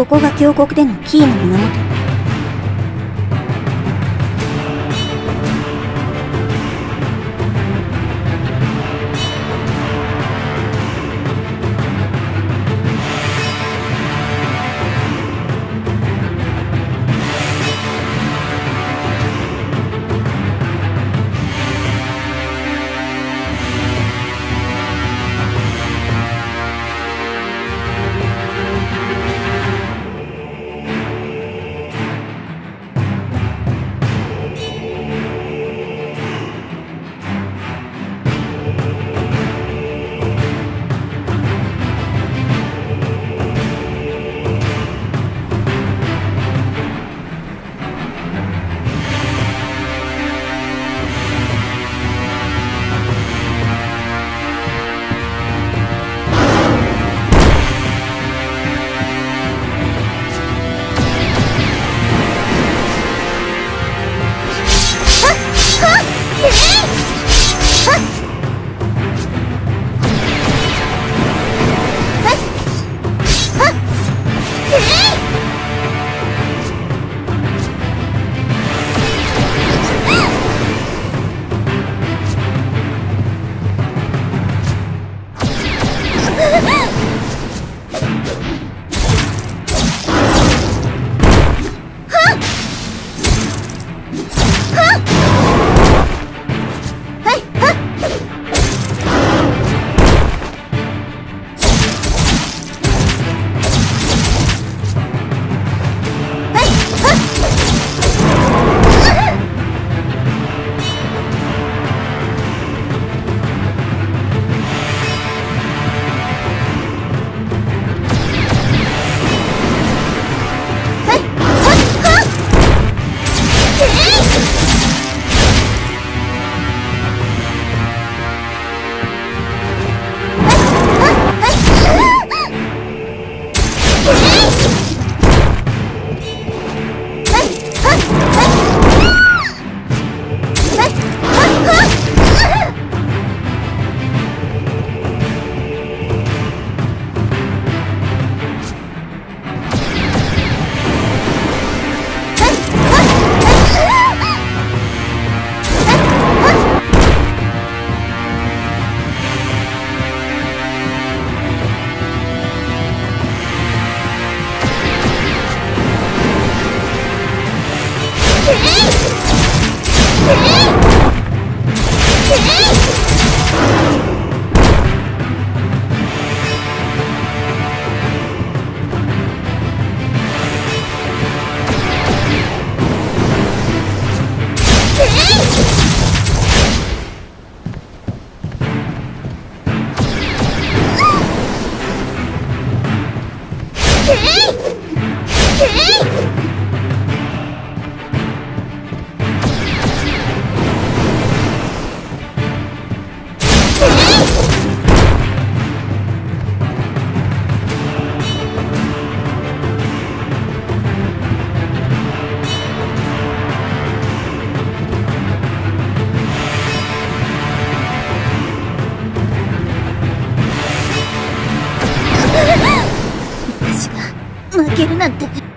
ここが峡谷でのキーの源。負けるなんて。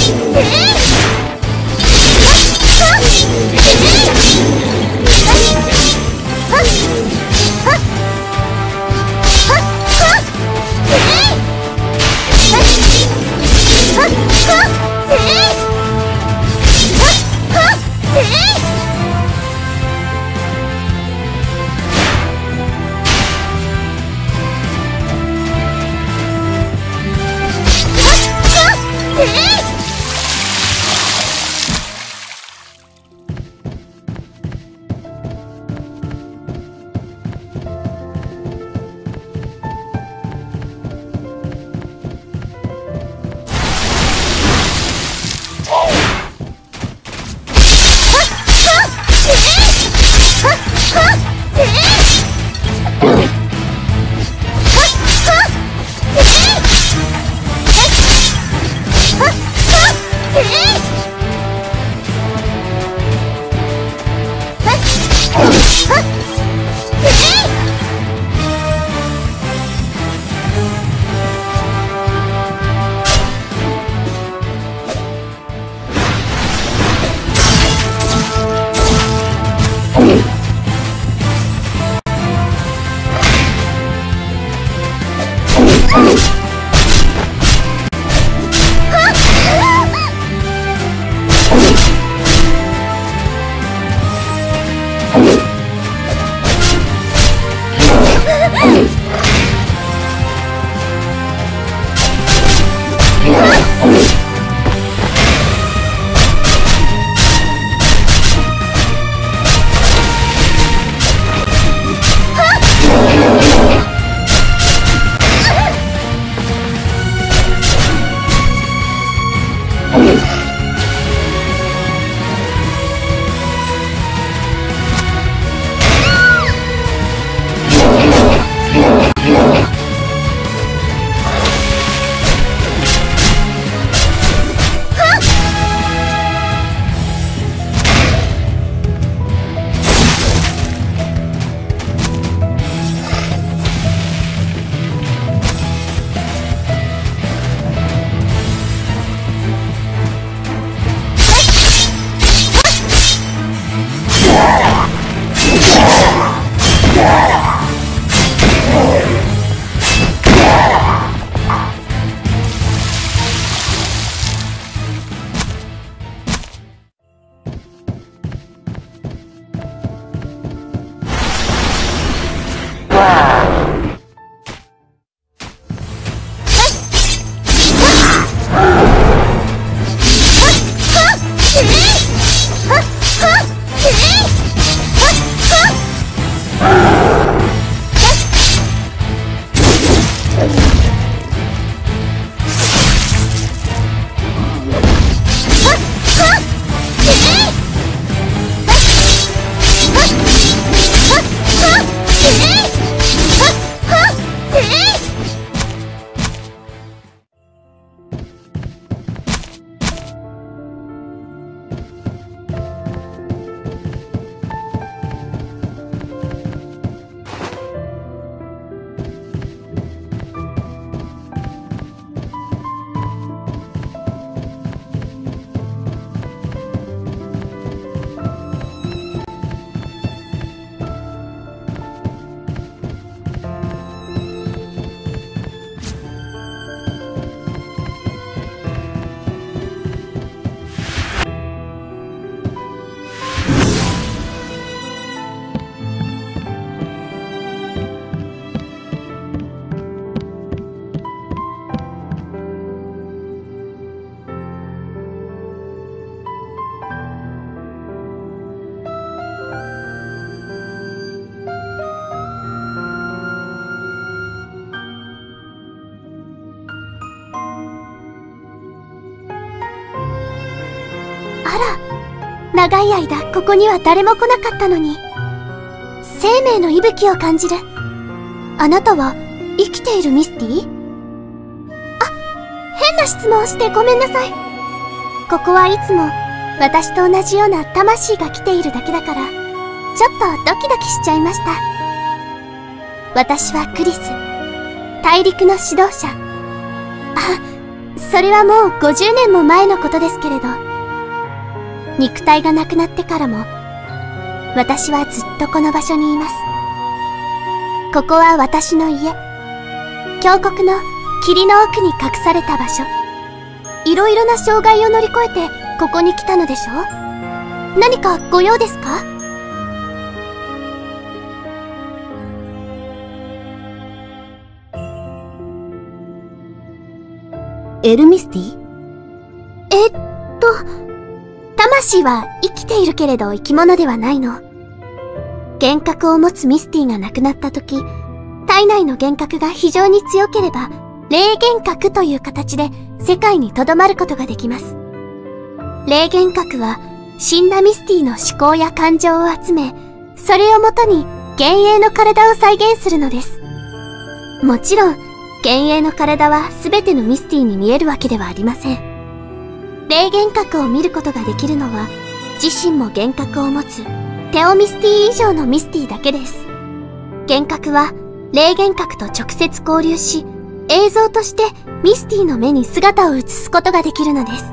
Hey! 長い間ここには誰も来なかったのに。生命の息吹を感じる。あなたは生きているミスティあ変な質問をしてごめんなさい。ここはいつも私と同じような魂が来ているだけだからちょっとドキドキしちゃいました。私はクリス。大陸の指導者。あそれはもう50年も前のことですけれど、肉体がなくなってからも、私はずっとこの場所にいます。ここは私の家。峡谷の霧の奥に隠された場所。いろいろな障害を乗り越えてここに来たのでしょ？何かご用ですか？エルミスティ？えっと、魂は生きているけれど生き物ではないの。幻覚を持つミスティが亡くなった時、体内の幻覚が非常に強ければ、霊幻覚という形で世界に留まることができます。霊幻覚は死んだミスティの思考や感情を集め、それをもとに幻影の体を再現するのです。もちろん、幻影の体は全てのミスティに見えるわけではありません。霊幻覚を見ることができるのは、自身も幻覚を持つ、テオミスティ以上のミスティだけです。幻覚は、霊幻覚と直接交流し、映像としてミスティの目に姿を映すことができるのです。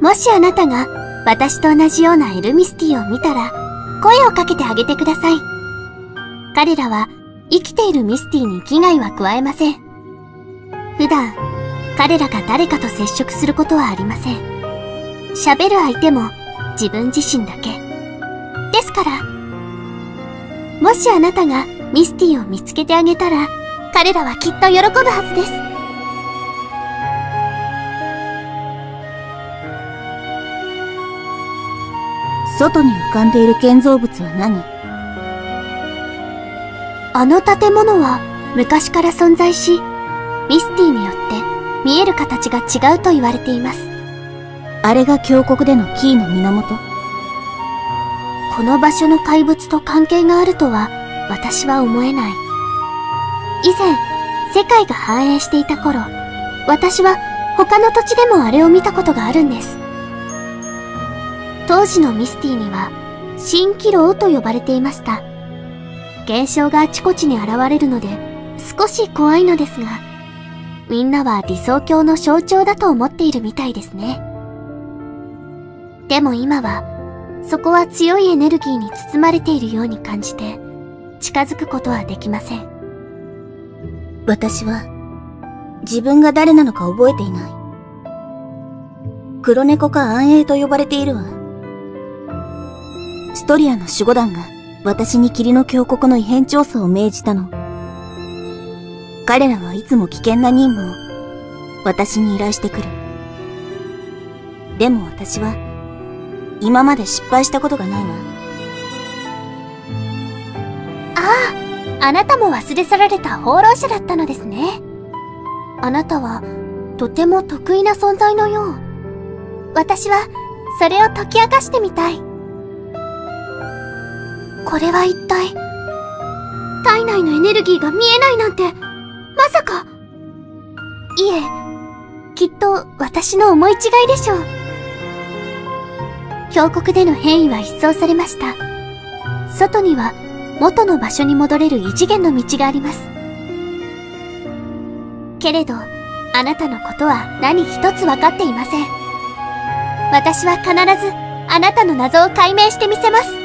もしあなたが私と同じようなエルミスティを見たら、声をかけてあげてください。彼らは生きているミスティに危害は加えません。普段、彼らが誰かと接触することはありません。喋る相手も自分自身だけ。ですから、もしあなたがミスティを見つけてあげたら、彼らはきっと喜ぶはずです。外に浮かんでいる建造物は何？あの建物は昔から存在し、ミスティによって見える形が違うと言われています。あれが峡谷でのキーの源？この場所の怪物と関係があるとは私は思えない。以前、世界が繁栄していた頃、私は他の土地でもあれを見たことがあるんです。当時のミスティには、蜃気楼と呼ばれていました。現象があちこちに現れるので少し怖いのですが、みんなは理想郷の象徴だと思っているみたいですね。でも今は、そこは強いエネルギーに包まれているように感じて、近づくことはできません。私は、自分が誰なのか覚えていない。黒猫か暗影と呼ばれているわ。ストリアの守護団が私に霧の峡谷の異変調査を命じたの。彼らはいつも危険な任務を私に依頼してくる。でも私は今まで失敗したことがないわ。ああ、あなたも忘れ去られた放浪者だったのですね。あなたはとても得意な存在のよう。私はそれを解き明かしてみたい。これは一体、体内のエネルギーが見えないなんて、まさかいえ、きっと私の思い違いでしょう。峡谷での変異は一掃されました。外には元の場所に戻れる異次元の道があります。けれど、あなたのことは何一つ分かっていません。私は必ずあなたの謎を解明してみせます。